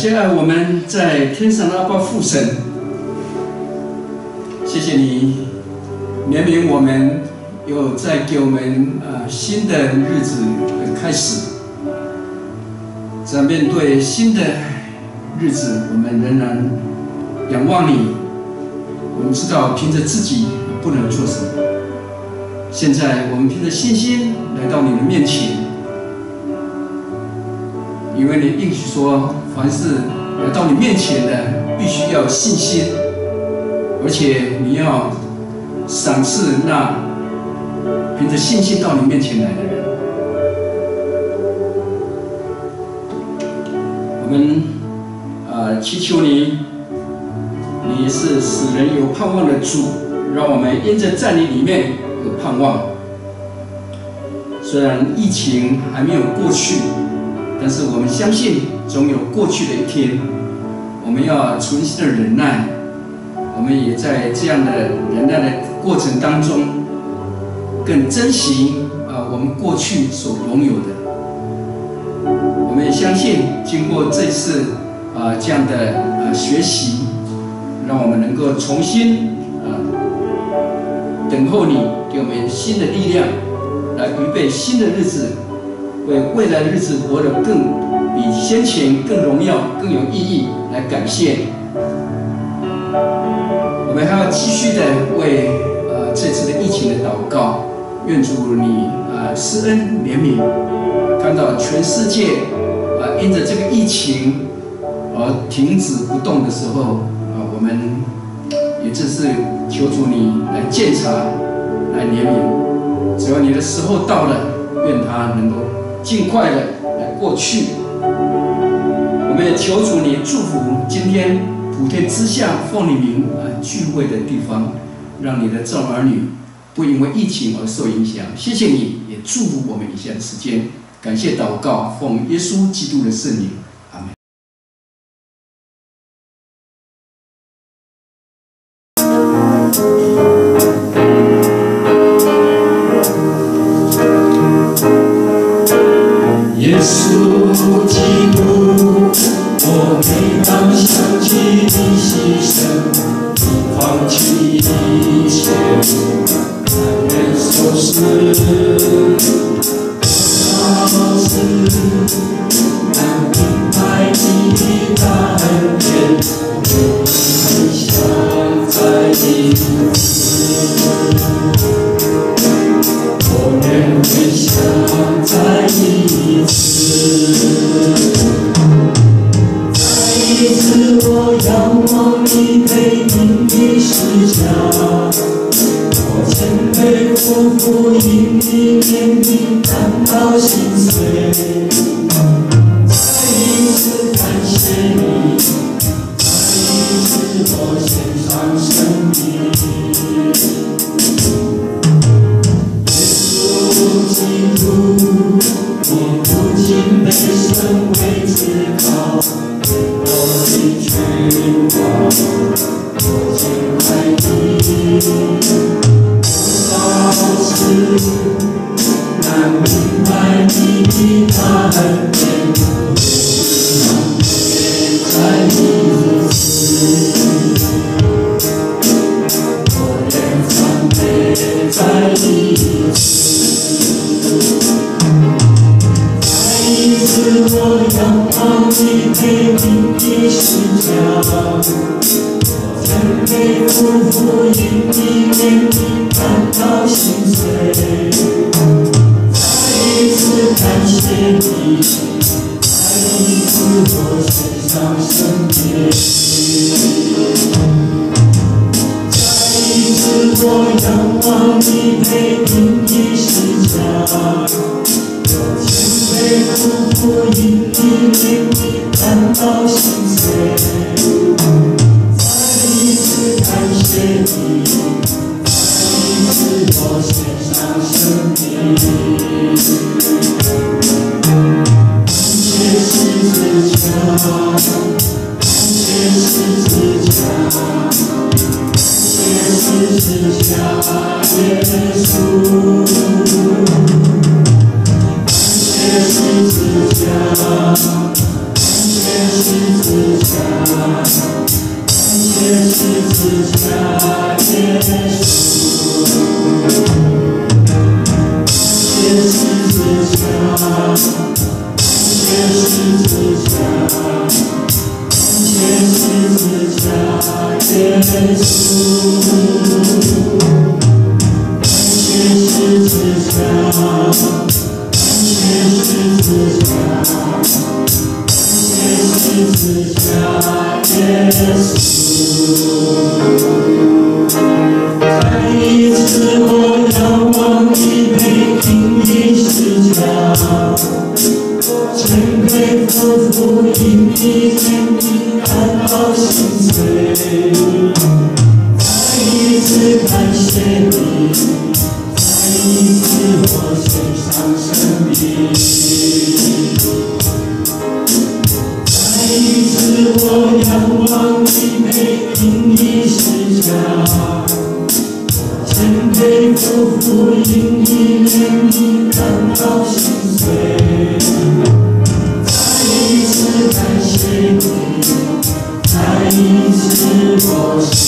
现在我们在天上的阿爸父神，谢谢你怜悯我们，又再给我们啊新的日子的开始。在面对新的日子，我们仍然仰望你。我们知道凭着自己不能做什么，现在我们凭着信心来到你的面前。因为你应许说，凡是来到你面前的，必须要有信心，而且你要赏赐那凭着信心到你面前来的人。我们啊，祈求你，你是使人有盼望的主，让我们因着在你里面有盼望。虽然疫情还没有过去。但是我们相信，总有过去的一天。我们要存心的忍耐，我们也在这样的忍耐的过程当中，更珍惜啊我们过去所拥有的。我们也相信，经过这次啊这样的啊学习，让我们能够重新啊等候你给我们新的力量，来预备新的日子。为未来日子活得更比先前更荣耀、更有意义，来感谢。我们还要继续的为呃这次的疫情的祷告，愿主你啊施恩怜悯，看到全世界啊因着这个疫情而停止不动的时候啊，我们也正是求主你来鉴察、来怜悯。只要你的时候到了，愿他能够。尽快的来过去，我们也求主你祝福今天普天之下奉你名啊聚会的地方，让你的众儿女不因为疫情而受影响。谢谢你，也祝福我们以下的时间。感谢祷告，奉耶稣基督的圣名。感谢强，感谢师强，感谢耶稣。再一次我仰望你背影的师长，千杯不醉，饮一盏的心碎。再一次感谢你。再一次，我献上生命；再一次，我仰望你，背影你；是家，我谦不祝，因你令你感到心碎。再一次，感谢你；再一次，我献。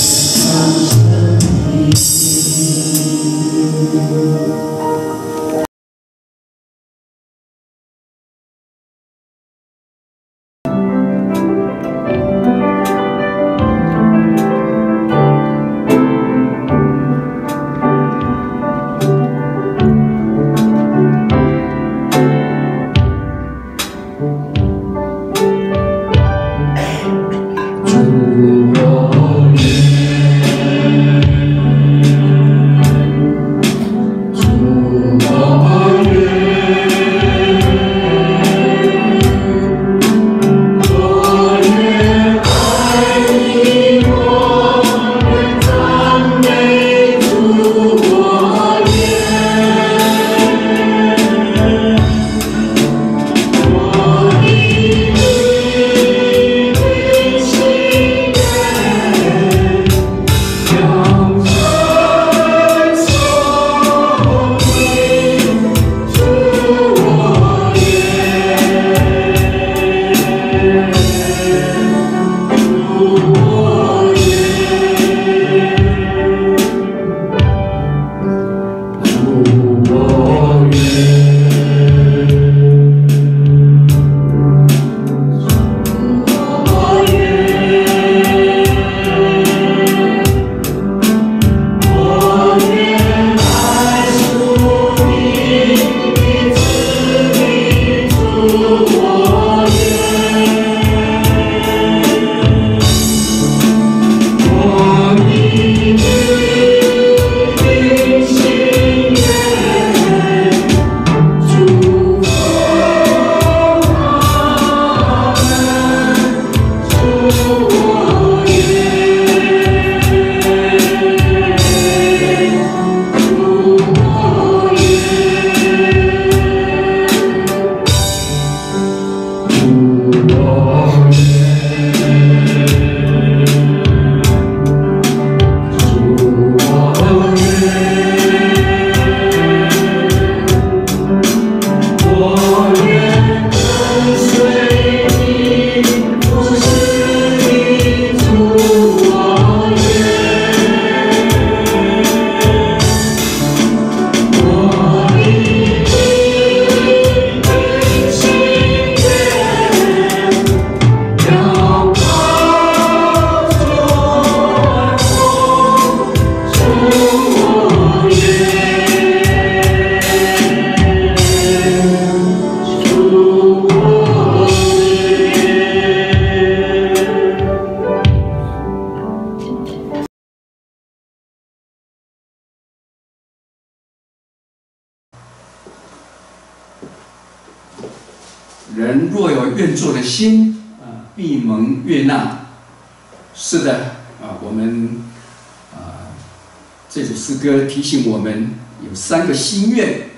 醒我们有三个心愿，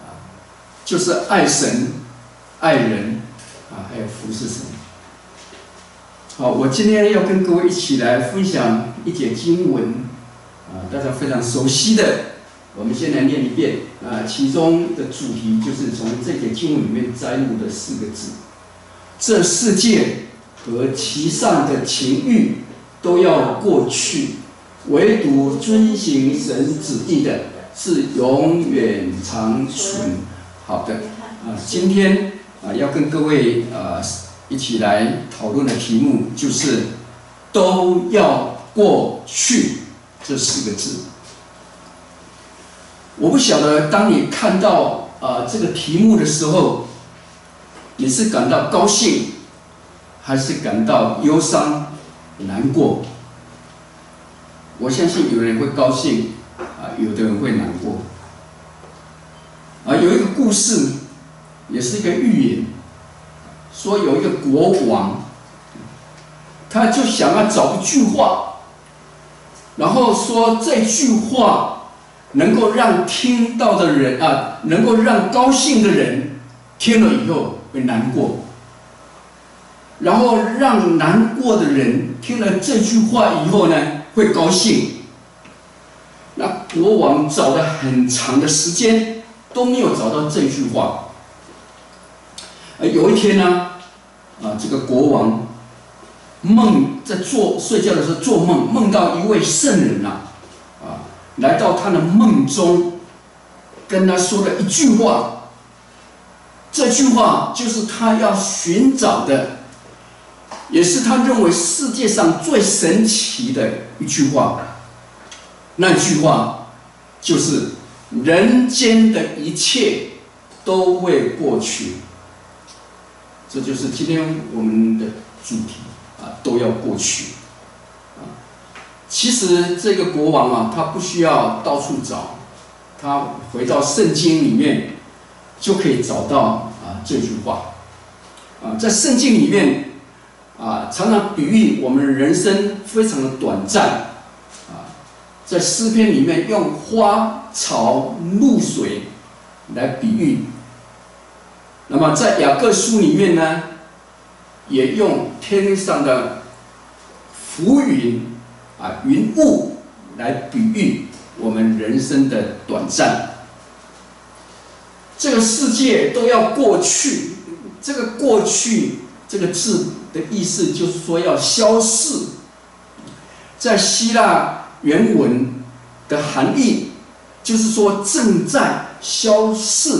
啊，就是爱神、爱人，啊，还有服侍神。好，我今天要跟各位一起来分享一节经文，啊，大家非常熟悉的。我们先来念一遍啊，其中的主题就是从这节经文里面摘录的四个字：这世界和其上的情欲都要过去，唯独遵行神旨意的是永远长存。好的，啊，今天啊要跟各位啊一起来讨论的题目就是都要过去这四个字。我不晓得当你看到啊这个题目的时候，你是感到高兴，还是感到忧伤、难过？我相信有人会高兴，啊，有的人会难过。啊，有一个故事，也是一个寓言，说有一个国王，他就想要找一句话，然后说这句话。能够让听到的人啊，能够让高兴的人听了以后会难过，然后让难过的人听了这句话以后呢会高兴。那国王找了很长的时间都没有找到这句话。而有一天呢，啊，这个国王梦在做睡觉的时候做梦，梦到一位圣人呐。来到他的梦中，跟他说了一句话。这句话就是他要寻找的，也是他认为世界上最神奇的一句话。那句话就是：人间的一切都会过去。这就是今天我们的主题啊，都要过去。其实这个国王啊，他不需要到处找，他回到圣经里面就可以找到啊这句话。啊，在圣经里面啊，常常比喻我们人生非常的短暂。啊，在诗篇里面用花草露水来比喻。那么在雅各书里面呢，也用天上的浮云。啊，云雾来比喻我们人生的短暂。这个世界都要过去，这个“过去”这个字的意思就是说要消逝。在希腊原文的含义就是说正在消逝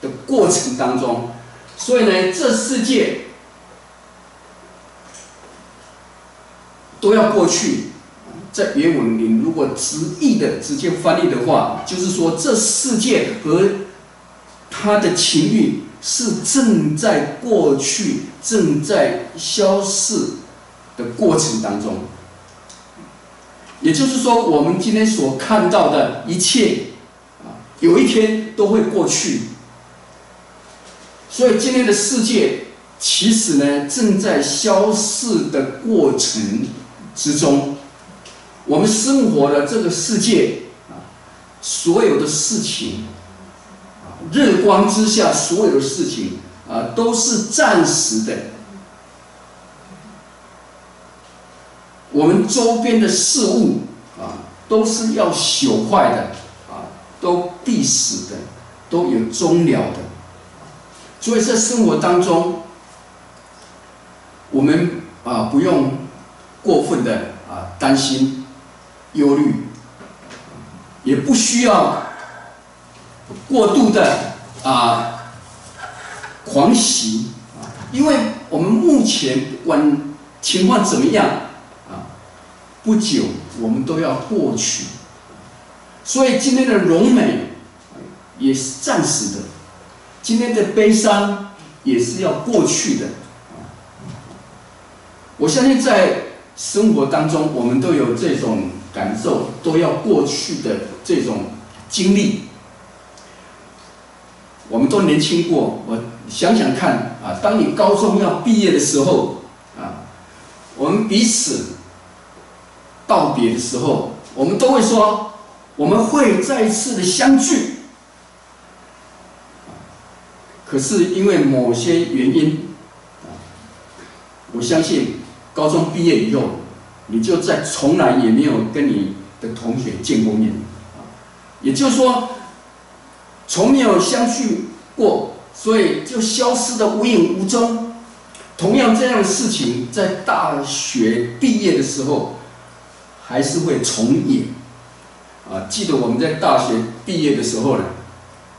的过程当中，所以呢，这世界。都要过去，在原文里，如果直译的直接翻译的话，就是说这世界和他的情欲是正在过去、正在消逝的过程当中。也就是说，我们今天所看到的一切，啊，有一天都会过去。所以今天的世界其实呢，正在消逝的过程。之中，我们生活的这个世界啊，所有的事情，日光之下所有的事情啊，都是暂时的。我们周边的事物啊，都是要朽坏的啊，都必死的，都有终了的。所以在生活当中，我们啊，不用。过分的啊担心、忧虑，也不需要过度的啊狂喜，因为我们目前不管情况怎么样啊，不久我们都要过去，所以今天的荣美也是暂时的，今天的悲伤也是要过去的我相信在。生活当中，我们都有这种感受，都要过去的这种经历。我们都年轻过，我想想看啊，当你高中要毕业的时候啊，我们彼此道别的时候，我们都会说，我们会再次的相聚。可是因为某些原因，我相信。高中毕业以后，你就再从来也没有跟你的同学见过面，也就是说，从没有相聚过，所以就消失的无影无踪。同样这样的事情在大学毕业的时候还是会重演。啊，记得我们在大学毕业的时候呢，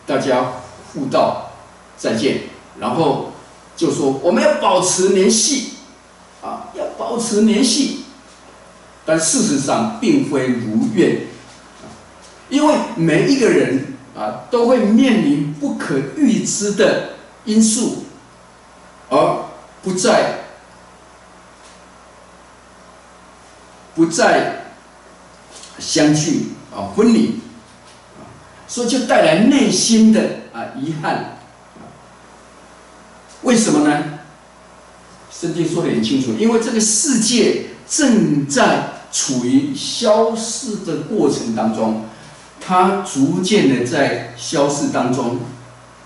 大家互道再见，然后就说我们要保持联系，啊，要保持联系。但事实上并非如愿，因为每一个人啊都会面临不可预知的因素，而不再不再相聚啊婚礼啊，所以就带来内心的啊遗憾。为什么呢？圣经说的很清楚，因为这个世界正在。处于消逝的过程当中，它逐渐的在消逝当中，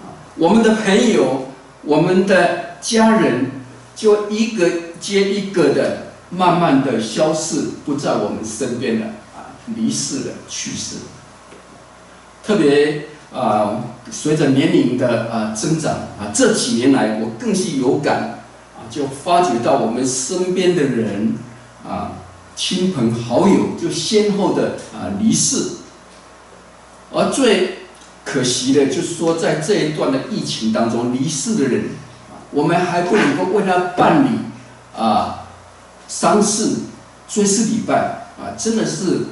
啊，我们的朋友、我们的家人，就一个接一个的，慢慢的消逝，不在我们身边了，啊，离世了，去世了。特别啊，随着年龄的啊增长，啊，这几年来我更是有感，啊，就发觉到我们身边的人，啊。亲朋好友就先后的啊离世，而最可惜的，就是说在这一段的疫情当中，离世的人，我们还不能够为他办理啊丧事、追思礼拜啊，真的是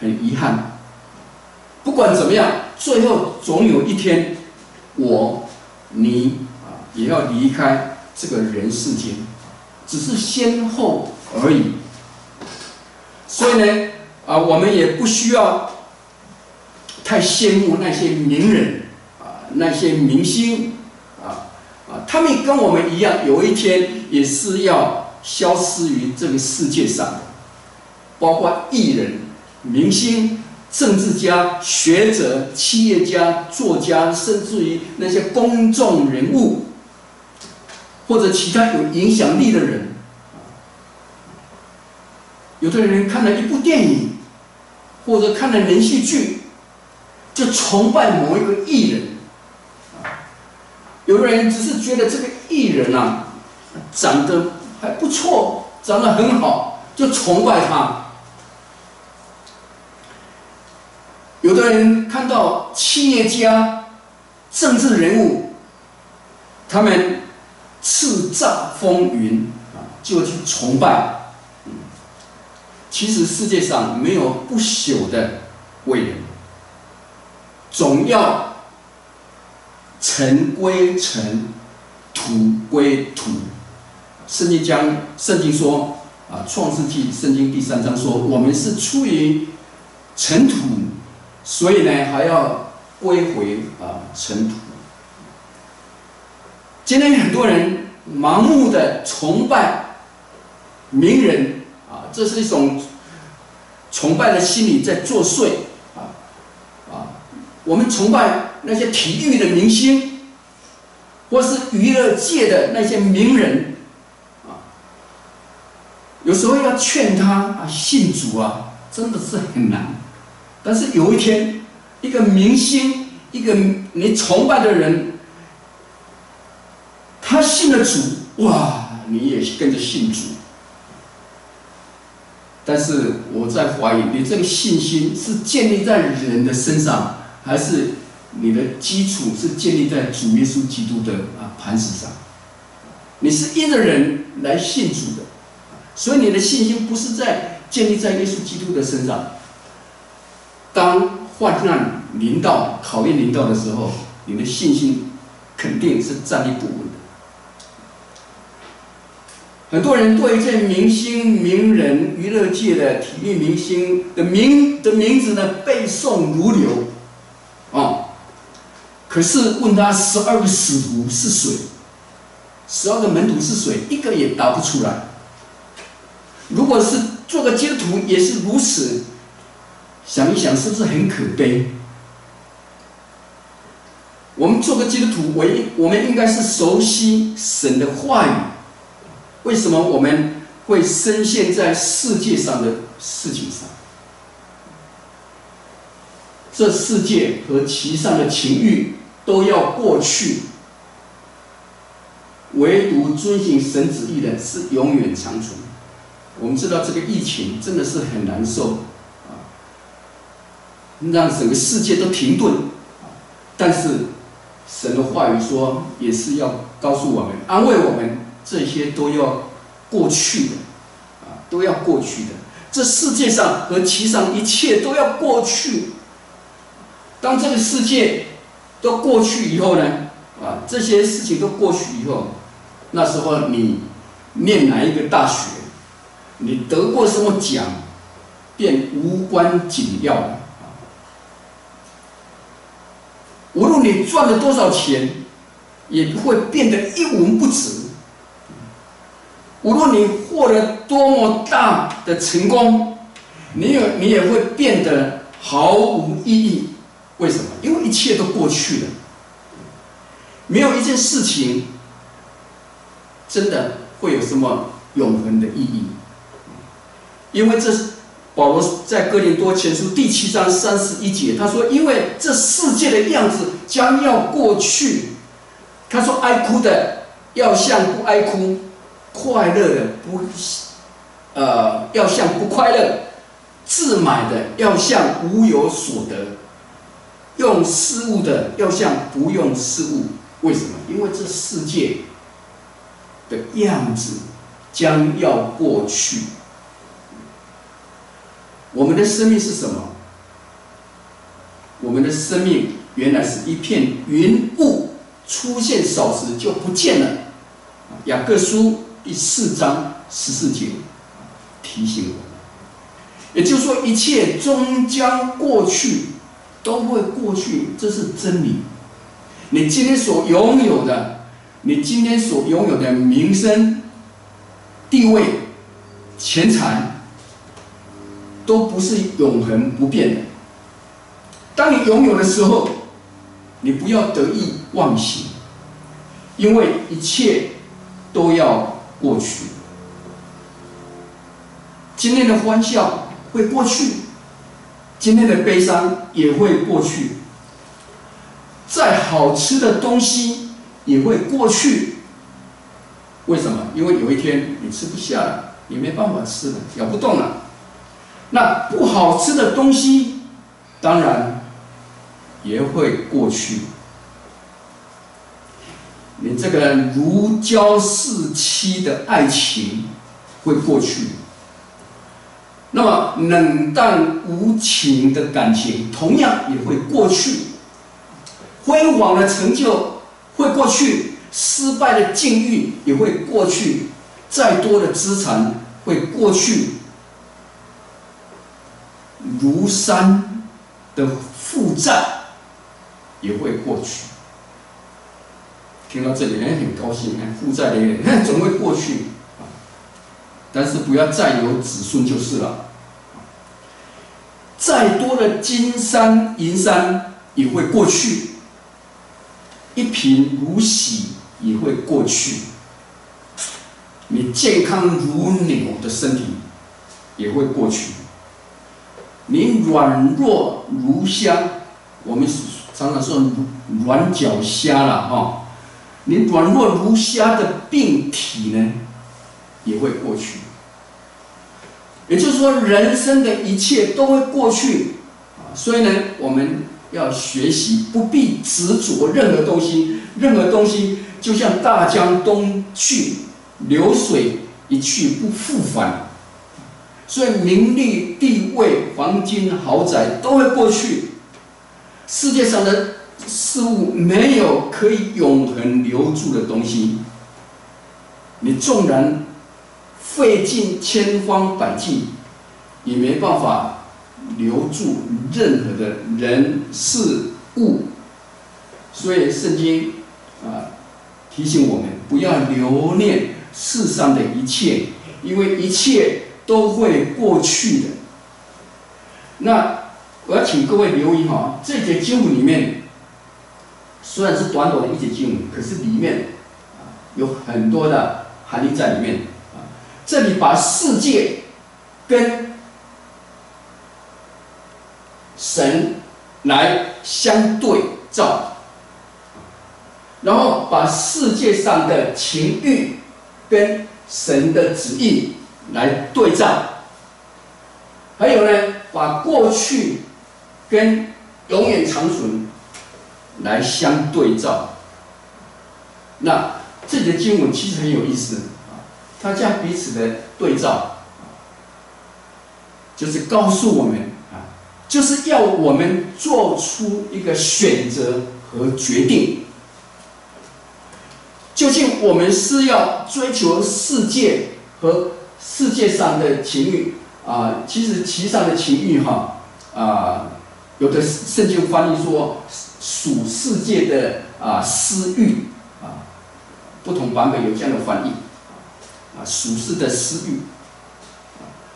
很遗憾。不管怎么样，最后总有一天，我、你啊也要离开这个人世间，只是先后而已。所以呢，啊，我们也不需要太羡慕那些名人啊，那些明星啊，啊，他们跟我们一样，有一天也是要消失于这个世界上，包括艺人、明星、政治家、学者、企业家、作家，甚至于那些公众人物或者其他有影响力的人。有的人看了一部电影，或者看了连续剧，就崇拜某一个艺人。有的人只是觉得这个艺人啊，长得还不错，长得很好，就崇拜他。有的人看到企业家、政治人物，他们叱咤风云啊，就去崇拜。其实世界上没有不朽的伟人，总要尘归尘，土归土。圣经讲，圣经说啊，《创世纪》圣经第三章说，我们是出于尘土，所以呢还要归回啊尘土。今天很多人盲目的崇拜名人啊。这是一种崇拜的心理在作祟！我们崇拜那些体育的明星，或是娱乐界的那些名人啊，有时候要劝他啊信主啊，真的是很难。但是有一天，一个明星，一个你崇拜的人，他信了主，哇，你也跟着信主。但是我在怀疑，你这个信心是建立在人的身上，还是你的基础是建立在主耶稣基督的啊磐石上？你是一个人来信主的，所以你的信心不是在建立在耶稣基督的身上。当患难临到、考验临到的时候，你的信心肯定是站立不稳的。很多人对这明星、名人、娱乐界的体育明星的名的名字呢背诵如流，啊，可是问他十二个使徒是谁，十二个门徒是谁，一个也答不出来。如果是做个基督徒也是如此，想一想是不是很可悲？我们做个基督徒，唯一我们应该是熟悉神的话语。为什么我们会深陷在世界上的事情上？这世界和其上的情欲都要过去，唯独遵行神旨意的是永远长存。我们知道这个疫情真的是很难受啊，让整个世界都停顿但是神的话语说，也是要告诉我们，安慰我们，这些都要过去的啊，都要过去的。这世界上和其上一切都要过去。当这个世界都过去以后呢，啊，这些事情都过去以后，那时候你念哪一个大学，你得过什么奖，便无关紧要。无论你赚了多少钱，也不会变得一文不值。无论你获得多么大的成功，你也你也会变得毫无意义。为什么？因为一切都过去了，没有一件事情真的会有什么永恒的意义。因为这保罗在哥林多前书第七章三十一节他说：“因为这世界的样子将要过去。”他说：“爱哭的要像不爱哭，快乐的不呃要像不快乐，自买的要像无有所得。”用事物的要像不用事物，为什么？因为这世界的样子将要过去。我们的生命是什么？我们的生命原来是一片云雾，出现少时就不见了。雅各书第四章十四节提醒我们，也就是说，一切终将过去。都会过去，这是真理。你今天所拥有的，你今天所拥有的名声、地位、钱财，都不是永恒不变的。当你拥有的时候，你不要得意忘形，因为一切都要过去。今天的欢笑会过去。今天的悲伤也会过去，再好吃的东西也会过去。为什么？因为有一天你吃不下了，你没办法吃了，咬不动了。那不好吃的东西，当然也会过去。你这个人如胶似漆的爱情会过去。那么冷淡无情的感情同样也会过去，辉煌的成就会过去，失败的境遇也会过去，再多的资产会过去，如山的负债也会过去。听到这里，人很高兴，负债的人总会过去，但是不要再有子孙就是了。再多的金山银山也会过去，一贫如洗也会过去。你健康如牛的身体也会过去，你软弱如虾，我们常常说软脚虾了哈。你软弱如虾的病体呢，也会过去。也就是说，人生的一切都会过去，所以呢，我们要学习不必执着任何东西，任何东西就像大江东去，流水一去不复返，所以名利、地位、黄金、豪宅都会过去，世界上的事物没有可以永恒留住的东西，你纵然。费尽千方百计，也没办法留住任何的人事物，所以圣经啊提醒我们不要留恋世上的一切，因为一切都会过去的。那我要请各位留意哈，这节经文里面虽然是短短的一节经文，可是里面有很多的含义在里面。这里把世界跟神来相对照，然后把世界上的情欲跟神的旨意来对照，还有呢，把过去跟永远长存来相对照。那这节经文其实很有意思啊，它将彼此的对照，就是告诉我们啊，就是要我们做出一个选择和决定。究竟我们是要追求世界和世界上的情欲啊？其实其上的情欲哈啊，有的圣经翻译说属世界的啊私欲啊，不同版本有这样的翻译啊，俗世的私欲。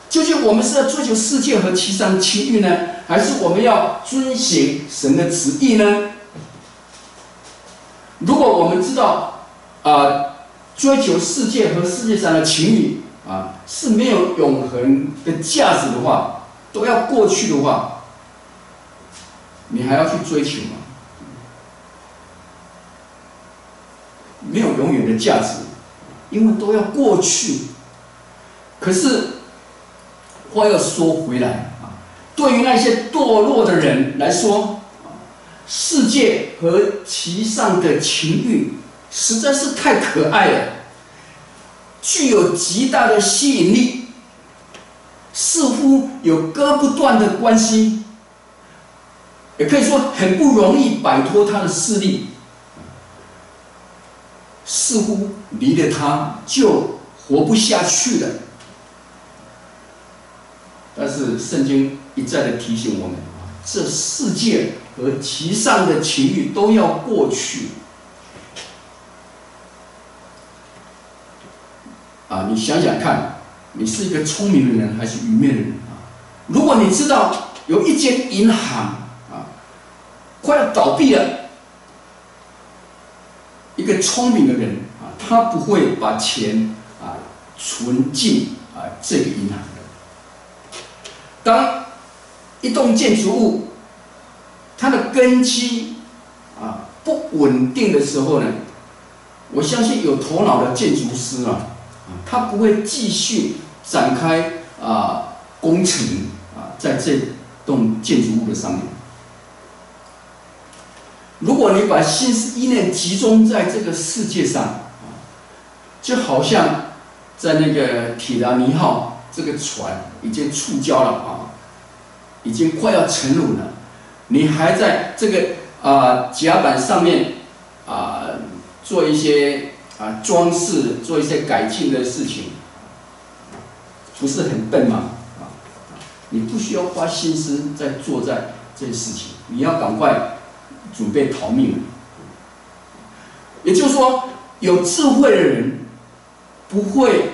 究竟我们是要追求世界和其上情欲呢，还是我们要遵循神的旨意呢？如果我们知道。啊，追求世界和世界上的情欲啊是没有永恒的价值的话，都要过去的话，你还要去追求吗？没有永远的价值，因为都要过去。可是话要说回来啊，对于那些堕落的人来说，世界和其上的情欲。实在是太可爱了，具有极大的吸引力，似乎有割不断的关系，也可以说很不容易摆脱他的势力，似乎离了他就活不下去了。但是圣经一再的提醒我们这世界和其上的情欲都要过去。啊，你想想看，你是一个聪明的人还是愚昧的人啊？如果你知道有一间银行啊快要倒闭了，个聪明的人啊，他不会把钱啊存进啊这个银行的。当一栋建筑物它的根基啊不稳定的时候呢，我相信有头脑的建筑师啊。他不会继续展开啊工程啊，在这栋建筑物的上面。如果你把心思意念集中在这个世界上啊，就好像在那个铁达尼号这个船已经触礁了啊，已经快要沉入了，你还在这个啊甲板上面啊做一些。啊，装饰做一些改进的事情，不是很笨吗？啊，你不需要花心思在做在这些事情，你要赶快准备逃命。也就是说，有智慧的人不会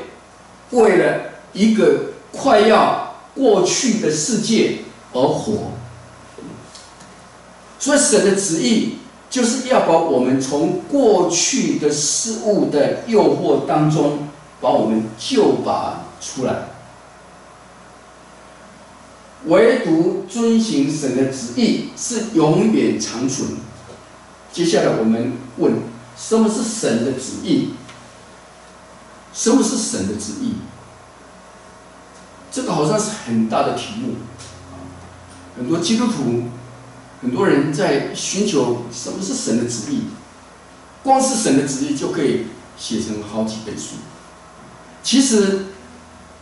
为了一个快要过去的世界而活，所以神的旨意。就是要把我们从过去的事物的诱惑当中，把我们救拔出来。唯独遵行神的旨意是永远长存。接下来我们问：什么是神的旨意？什么是神的旨意？这个好像是很大的题目，很多基督徒。很多人在寻求什么是神的旨意，光是神的旨意就可以写成好几本书。其实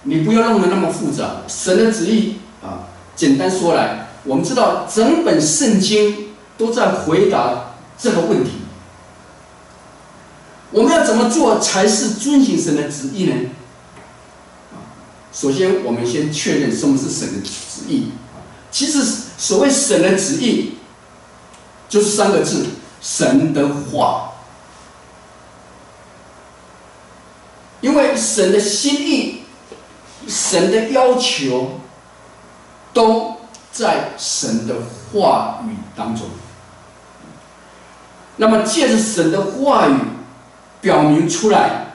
你不要弄得那么复杂，神的旨意啊，简单说来，我们知道整本圣经都在回答这个问题。我们要怎么做才是遵行神的旨意呢？首先我们先确认什么是神的旨意。其实所谓神的旨意，就是三个字：神的话。因为神的心意、神的要求，都在神的话语当中。那么借着神的话语，表明出来，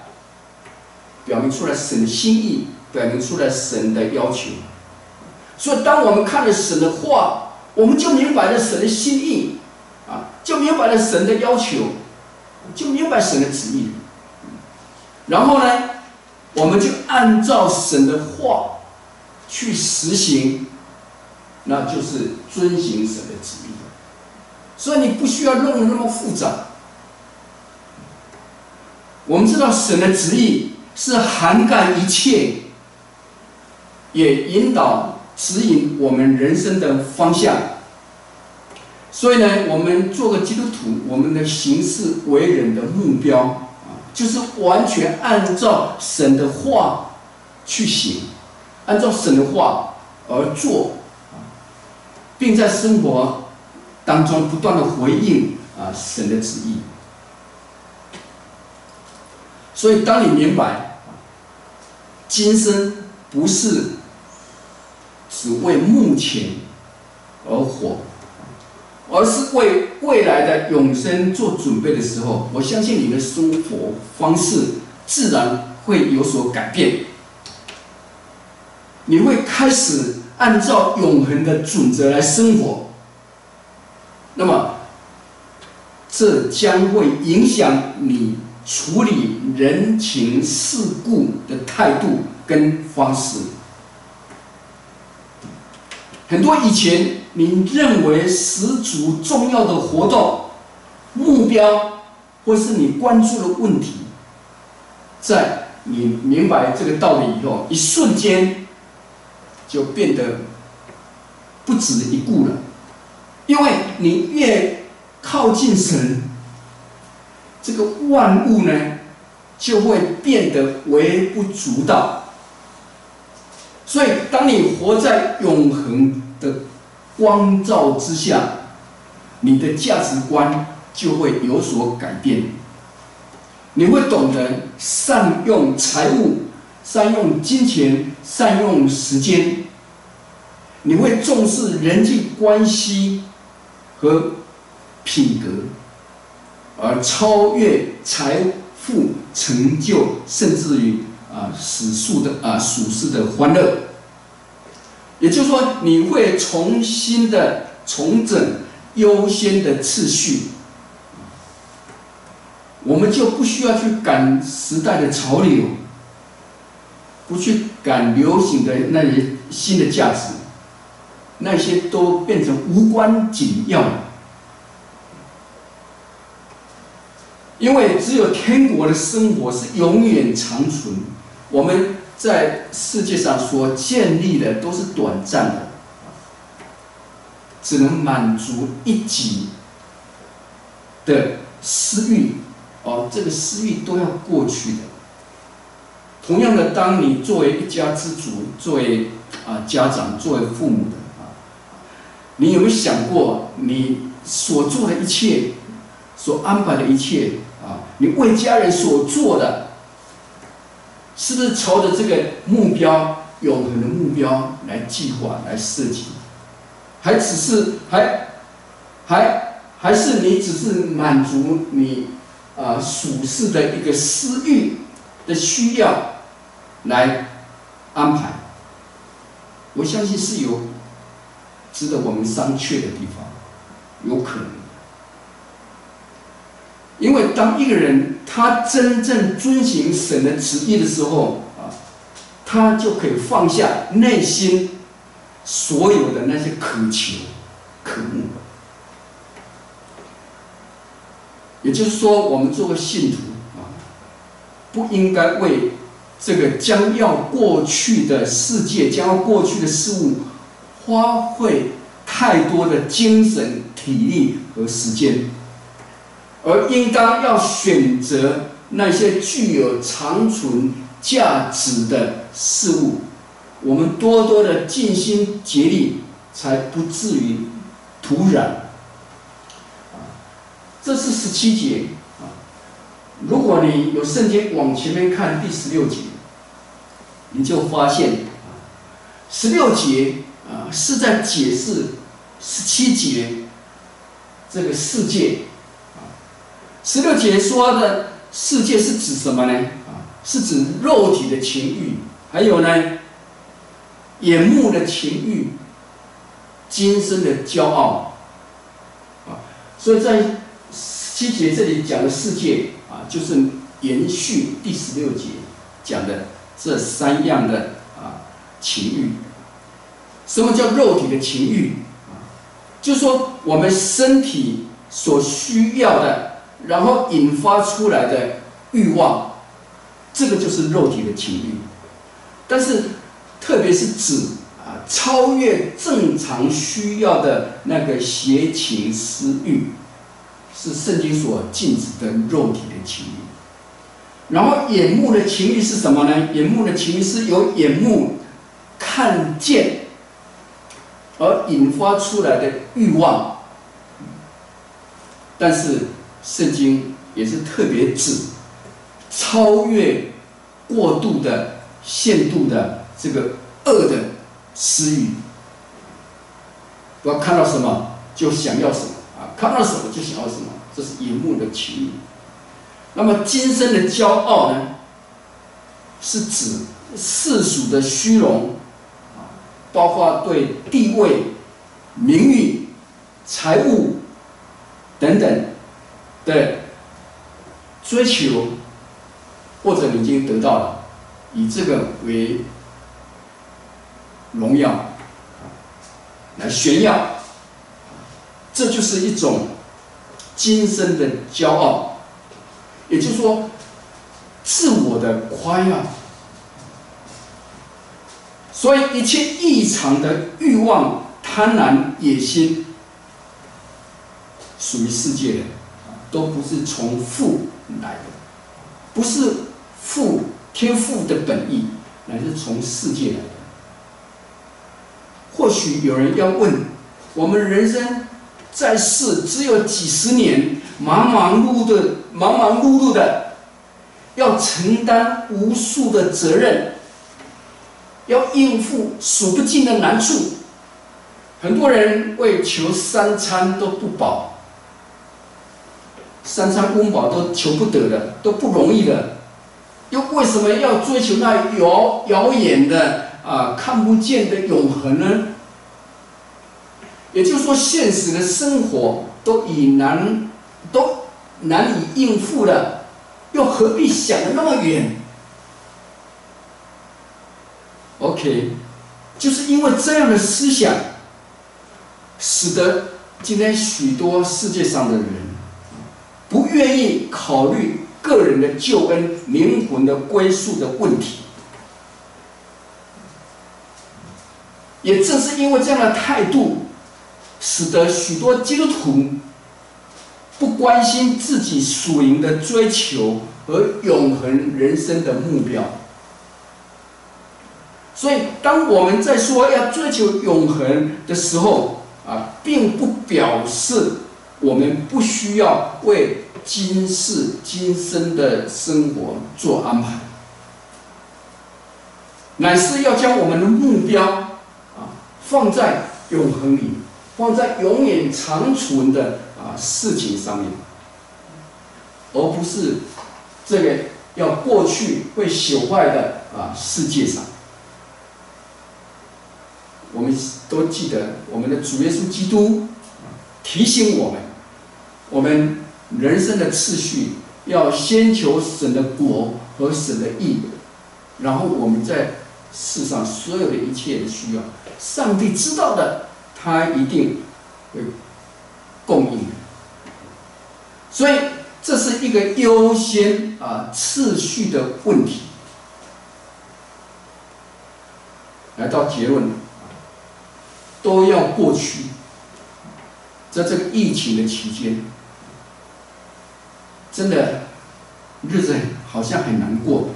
表明出来神的心意，表明出来神的要求。所以，当我们看了神的话，我们就明白了神的心意，啊，就明白了神的要求，就明白神的旨意。然后呢，我们就按照神的话去实行，那就是遵行神的旨意。所以你不需要弄得那么复杂。我们知道神的旨意是涵盖一切，也引导指引我们人生的方向。所以呢，我们做个基督徒，我们的行事为人的目标啊，就是完全按照神的话去行，按照神的话而做并在生活当中不断的回应啊神的旨意。所以，当你明白，今生不是只为目前而活，而是为未来的永生做准备的时候，我相信你的生活方式自然会有所改变。你会开始按照永恒的准则来生活，那么，这将会影响你。处理人情世故的态度跟方式，很多以前你认为十足重要的活动、目标，或是你关注的问题，在你明白这个道理以后，一瞬间就变得不值一顾了，因为你越靠近神。这个万物呢，就会变得微不足道。所以，当你活在永恒的光照之下，你的价值观就会有所改变。你会懂得善用财物、善用金钱、善用时间。你会重视人际关系和品格。而超越财富成就，甚至于啊，史数的啊，属世的欢乐。也就是说，你会重新的重整优先的次序。我们就不需要去赶时代的潮流，不去赶流行的那些新的价值，那些都变成无关紧要。因为只有天国的生活是永远长存，我们在世界上所建立的都是短暂的，只能满足一己的私欲，哦，这个私欲都要过去的。同样的，当你作为一家之主，作为啊家长，作为父母的啊，你有没有想过，你所做的一切，所安排的一切啊？你为家人所做的，是不是朝着这个目标、永恒的目标来计划、来设计？还只是还还还是你只是满足你啊属世的一个私欲的需要来安排？我相信是有值得我们商榷的地方，有可能。因为当一个人他真正遵循神的旨意的时候啊，他就可以放下内心所有的那些渴求、渴慕。也就是说，我们做个信徒啊，不应该为这个将要过去的世界、将要过去的事物花费太多的精神、体力和时间。而应当要选择那些具有长存价值的事物，我们多多的尽心竭力，才不至于徒然。这是十七节啊。如果你有圣经往前面看第十六节，你就发现十六节啊是在解释十七节这个世界。啊十六节说的世界是指什么呢？啊，是指肉体的情欲，还有呢，眼目的情欲，今生的骄傲，啊，所以在七节这里讲的世界啊，就是延续第十六节讲的这三样的啊情欲。什么叫肉体的情欲啊？就是说我们身体所需要的，然后引发出来的欲望，这个就是肉体的情欲。但是，特别是指啊超越正常需要的那个邪情私欲。是圣经所禁止的肉体的情欲，然后眼目的情欲是什么呢？眼目的情欲是由眼目看见而引发出来的欲望，但是圣经也是特别指超越过度的限度的这个恶的私欲，我看到什么就想要什么啊。看到什么就想要什么，这是眼目的情欲。那么今生的骄傲呢？是指世俗的虚荣，啊，包括对地位、名誉、财物等等的追求，或者你已经得到了，以这个为荣耀，来炫耀。这就是一种今生的骄傲，也就是说，自我的夸耀。所以一切异常的欲望、贪婪、野心，属于世界的，都不是从父来的，不是父天父的本意，乃是从世界来的。或许有人要问：我们人生？在世只有几十年，忙忙碌碌的，忙忙碌碌的，要承担无数的责任，要应付数不尽的难处。很多人为求三餐都不饱，三餐温饱都求不得的，都不容易的。又为什么要追求那遥遥远的啊看不见的永恒呢？也就是说，现实的生活都已难，都难以应付了，又何必想的那么远？OK，就是因为这样的思想，使得今天许多世界上的人不愿意考虑个人的救恩、灵魂的归宿的问题。也正是因为这样的态度。使得许多基督徒不关心自己属灵的追求和永恒人生的目标。所以，当我们在说要追求永恒的时候，啊，并不表示我们不需要为今世今生的生活做安排，乃是要将我们的目标啊放在永恒里。放在永远长存的啊事情上面，而不是这个要过去会朽坏的啊世界上。我们都记得我们的主耶稣基督提醒我们，我们人生的次序要先求神的国和神的义，然后我们在世上所有的一切的需要，上帝知道的。他一定会供应，所以这是一个优先啊次序的问题。来到结论，都要过去。在这个疫情的期间，真的日子好像很难过。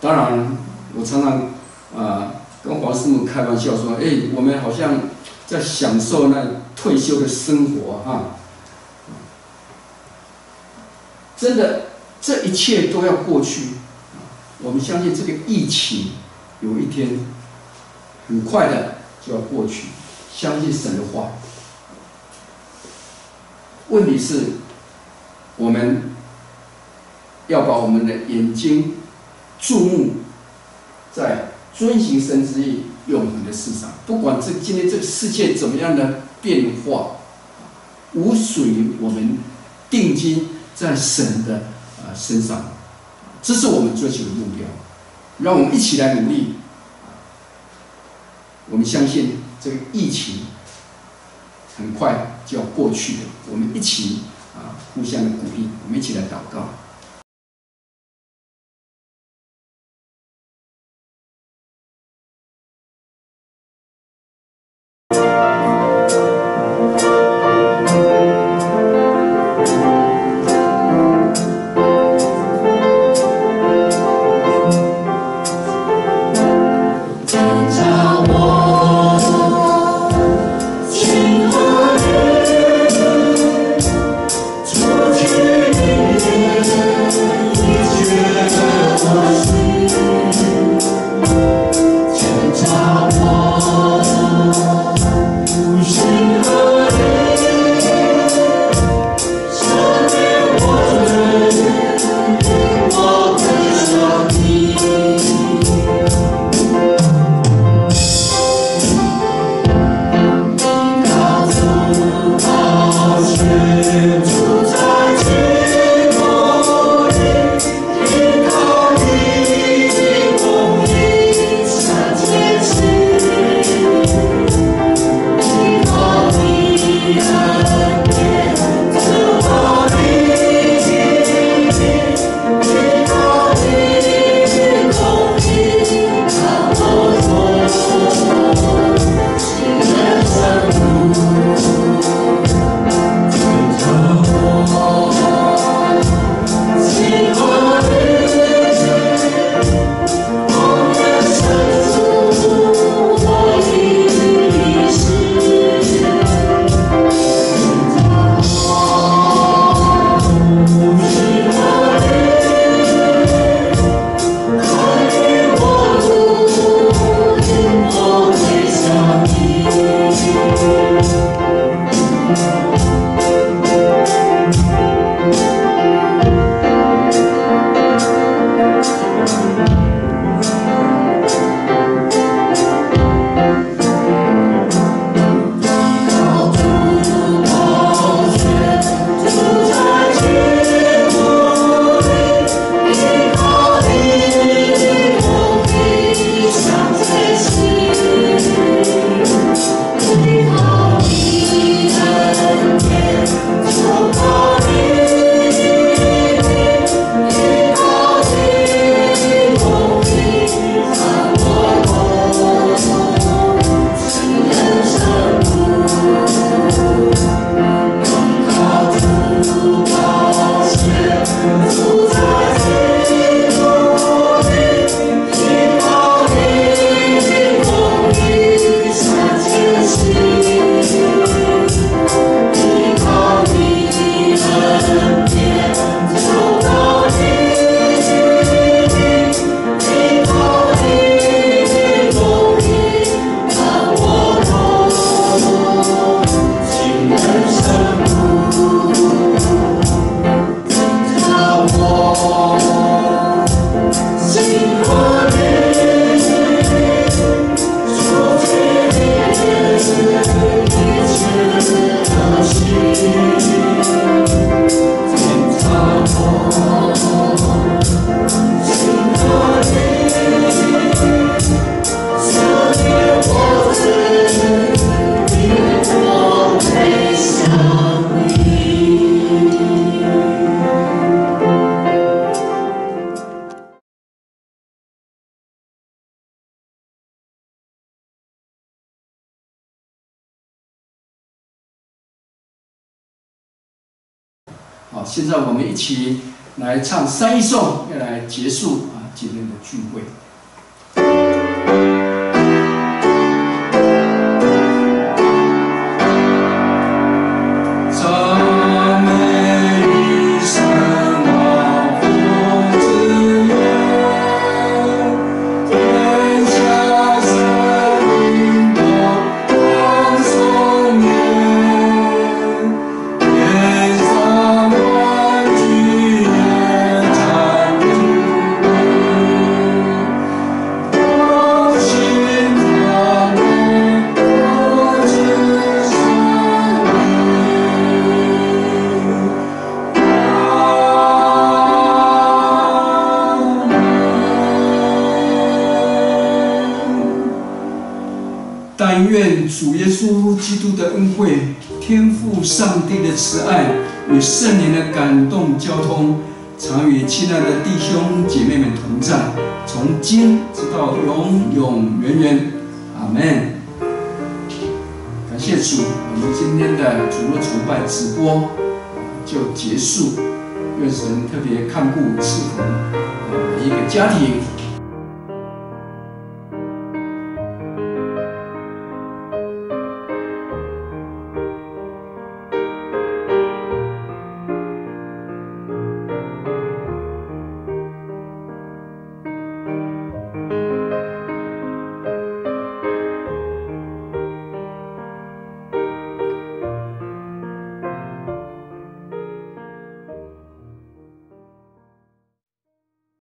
当然，我常常啊。跟黄师傅开玩笑说：“哎，我们好像在享受那退休的生活啊。真的，这一切都要过去。我们相信这个疫情有一天很快的就要过去。相信神的话。问题是，我们要把我们的眼睛注目在。”遵行神之意，永恒的事上，不管这今天这个世界怎么样的变化，无属于我们定睛在神的呃身上，这是我们追求的目标。让我们一起来努力。我们相信这个疫情很快就要过去了。我们一起啊，互相的鼓励，我们一起来祷告。一起来唱三一颂，要来结束啊今天的聚会。圣灵的感动交通，常与亲爱的弟兄姐妹们同在，从今直到永永远远。阿门。感谢主，我们今天的主日崇拜直播就结束。愿神特别看顾、赐福每一个家庭。